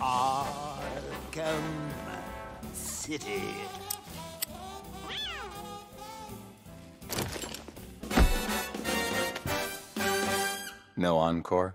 Arkham City. No encore?